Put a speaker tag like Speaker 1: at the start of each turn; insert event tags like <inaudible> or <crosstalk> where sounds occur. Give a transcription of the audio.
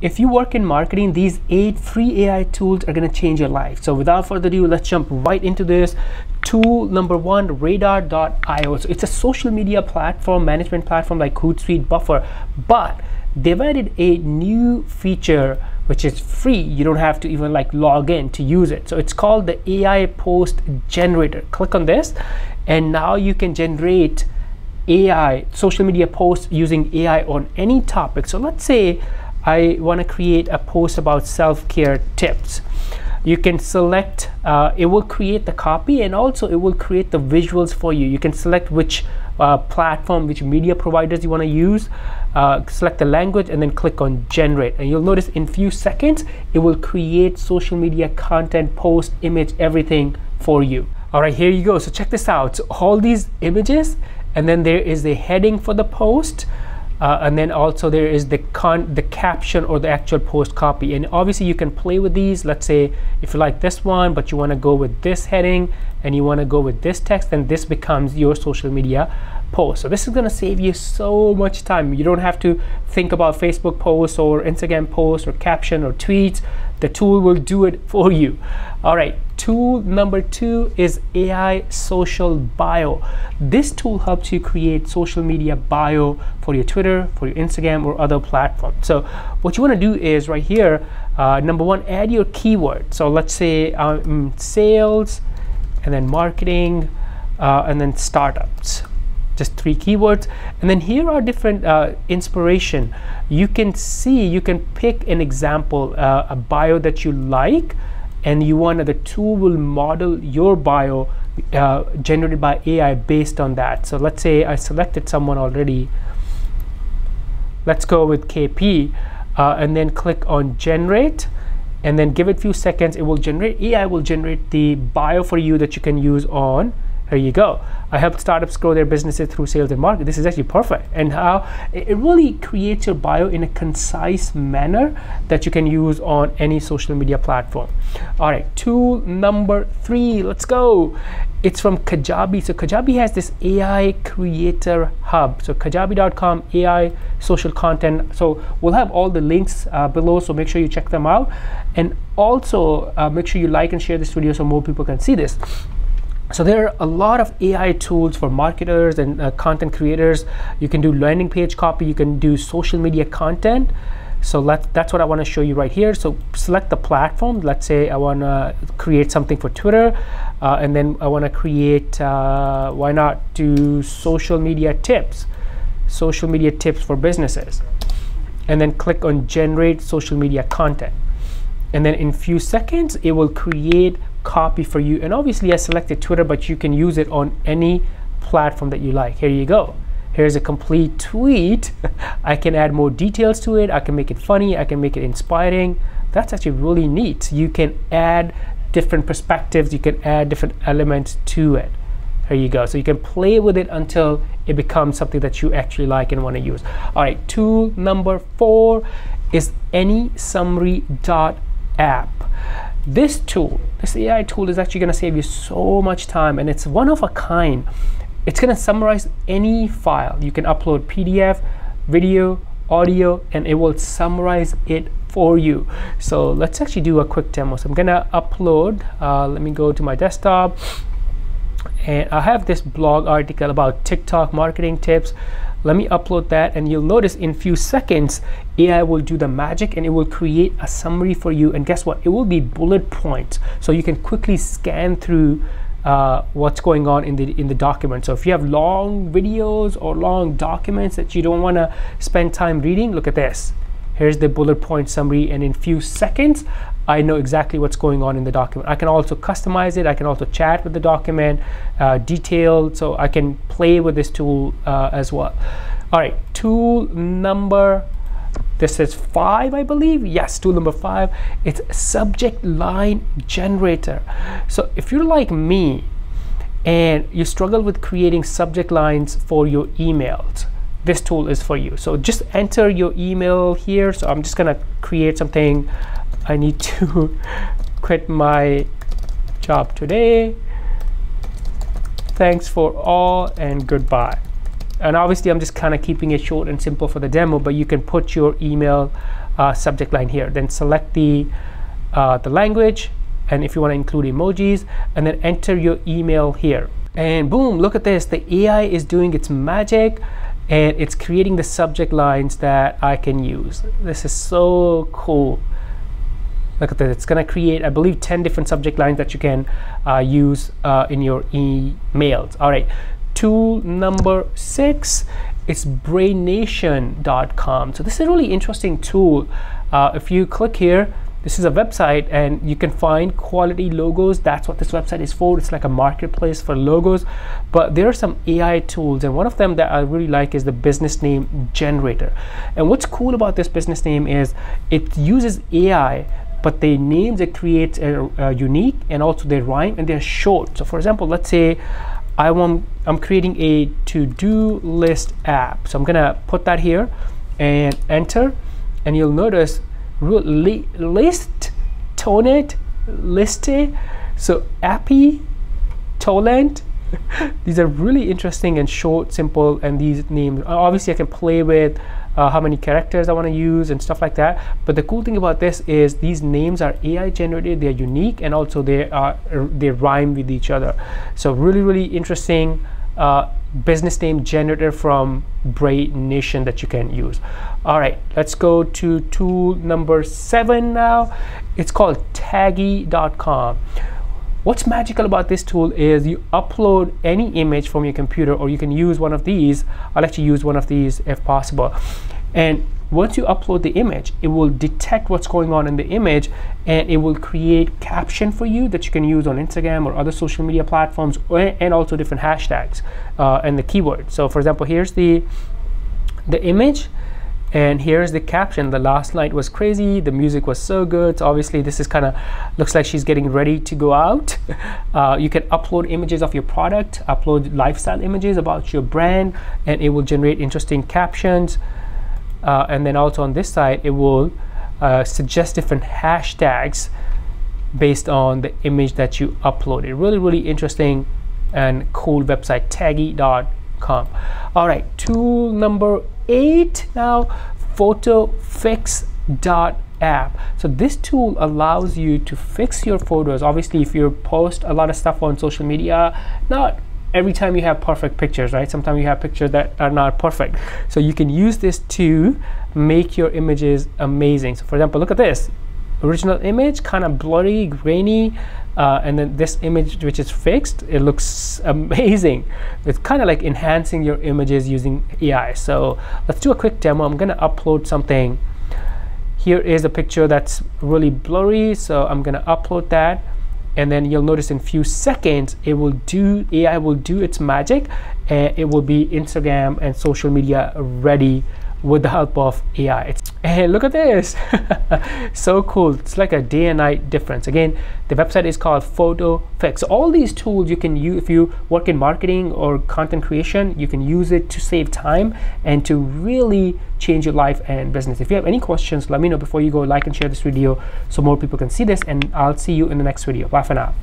Speaker 1: If you work in marketing, these eight free AI tools are going to change your life. So without further ado, let's jump right into this. Tool number one, radaar.io. So it's a social media platform, management platform like Hootsuite, Buffer, but they've added a new feature which is free. You don't have to even like log in to use it. So it's called the AI post generator. Click on this and now you can generate AI, social media posts using AI on any topic. So let's say I want to create a post about self-care tips. You can select, uh, it will create the copy and also it will create the visuals for you. You can select which uh, platform, which media providers you want to use, uh, select the language and then click on generate. And you'll notice in few seconds, it will create social media content, post, image, everything for you. All right, here you go. So check this out. So all these images and then there is a heading for the post. Uh, and then also there is the con the caption or the actual post copy. And obviously you can play with these. Let's say if you like this one but you want to go with this heading and you want to go with this text then this becomes your social media post. So this is going to save you so much time. You don't have to think about facebook posts or instagram posts or caption or tweets. The tool will do it for you. All right tool number two is ai social bio. This tool helps you create social media bio for your twitter for your instagram or other platforms so what you want to do is right here uh, number one add your keyword. So let's say um, sales and then marketing uh, and then startups just three keywords. And then here are different uh, inspiration. You can see you can pick an example uh, a bio that you like and you want the tool will model your bio uh, generated by AI based on that. So let's say I selected someone already. Let's go with KP uh, and then click on generate and then give it a few seconds. It will generate AI will generate the bio for you that you can use on here you go. I help startups grow their businesses through sales and marketing. This is actually perfect. And how it really creates your bio in a concise manner that you can use on any social media platform. All right, tool number three, let's go. It's from Kajabi. So Kajabi has this AI creator hub. So kajabi.com, AI social content. So we'll have all the links uh, below. So make sure you check them out. And also uh, make sure you like and share this video so more people can see this. So there are a lot of AI tools for marketers and uh, content creators. You can do landing page copy, you can do social media content. So that's what I want to show you right here. So select the platform. Let's say I want to create something for Twitter, uh, and then I want to create, uh, why not do social media tips, social media tips for businesses. And then click on generate social media content. And then in few seconds, it will create copy for you. And obviously I selected Twitter, but you can use it on any platform that you like. Here you go. Here's a complete tweet. <laughs> I can add more details to it. I can make it funny. I can make it inspiring. That's actually really neat. You can add different perspectives. You can add different elements to it. Here you go. So you can play with it until it becomes something that you actually like and want to use. All right, tool number four is AnySummary.app this tool, this AI tool is actually going to save you so much time and it's one of a kind. It's going to summarize any file. You can upload PDF, video, audio, and it will summarize it for you. So let's actually do a quick demo. So I'm going to upload, uh, let me go to my desktop and I have this blog article about TikTok marketing tips let me upload that and you'll notice in few seconds AI will do the magic and it will create a summary for you. And guess what? It will be bullet points. So you can quickly scan through uh, what's going on in the in the document. So if you have long videos or long documents that you don't want to spend time reading look at this. Here's the bullet point summary and in few seconds I know exactly what's going on in the document. I can also customize it. I can also chat with the document, uh, detailed, so I can play with this tool uh, as well. All right, tool number, this is five, I believe. Yes, tool number five, it's subject line generator. So if you're like me and you struggle with creating subject lines for your emails, this tool is for you. So just enter your email here. So I'm just gonna create something I need to <laughs> quit my job today. Thanks for all and goodbye. And obviously I'm just kind of keeping it short and simple for the demo, but you can put your email uh, subject line here. Then select the uh, the language and if you want to include emojis and then enter your email here. And boom look at this. The AI is doing its magic and it's creating the subject lines that I can use. This is so cool look at this it's going to create i believe 10 different subject lines that you can uh, use uh, in your emails. All right. Tool number six is branition.com so this is a really interesting tool. Uh, if you click here this is a website and you can find quality logos. That's what this website is for. It's like a marketplace for logos. But there are some ai tools and one of them that i really like is the business name generator. And what's cool about this business name is it uses ai but the names it creates are, unique and also they rhyme and they're short. So for example let's say I want I'm creating a to-do list app. So I'm gonna put that here and enter and you'll notice list tonet liste so appy toland <laughs> these are really interesting and short simple and these names obviously I can play with uh, how many characters I want to use and stuff like that. But the cool thing about this is these names are AI generated, they're unique, and also they are they rhyme with each other. So really, really interesting. Uh, business name generator from Branition that you can use. All right, let's go to tool number seven now. It's called Taggy.com. What's magical about this tool is you upload any image from your computer or you can use one of these. I'll actually use one of these if possible. And once you upload the image, it will detect what's going on in the image and it will create caption for you that you can use on Instagram or other social media platforms and also different hashtags uh, and the keyword. So for example, here's the the image and here's the caption. The last night was crazy. The music was so good. So obviously this is kind of looks like she's getting ready to go out. <laughs> Uh, you can upload images of your product upload lifestyle images about your brand and it will generate interesting captions. Uh, and then also on this side it will uh, suggest different hashtags based on the image that you uploaded. Really really interesting and cool website taggy.com all right tool number eight now fotofix.app so this tool allows you to fix your photos. Obviously if you post a lot of stuff on social media not every time you have perfect pictures right? Sometimes you have pictures that are not perfect. So you can use this to make your images amazing. So for example look at this original image kind of blurry grainy uh, and then this image which is fixed it looks <laughs> amazing. It's kind of like enhancing your images using AI so let's do a quick demo. I'm gonna upload something. Here is a picture that's really blurry so I'm gonna upload that. And then you'll notice in few seconds it will do AI will do its magic and it will be Instagram and social media ready with the help of AI. It's, and look at this, <laughs> so cool. It's like a day and night difference. Again, the website is called FotoFix. All these tools you can use if you work in marketing or content creation, you can use it to save time and to really change your life and business. If you have any questions, let me know before you go like and share this video so more people can see this and I'll see you in the next video. Bye for now.